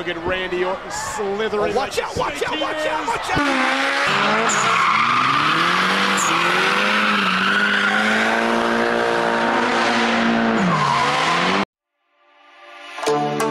Look at Randy Orton slithering. Oh, watch, out, watch, out, watch out, watch out, watch out, watch out!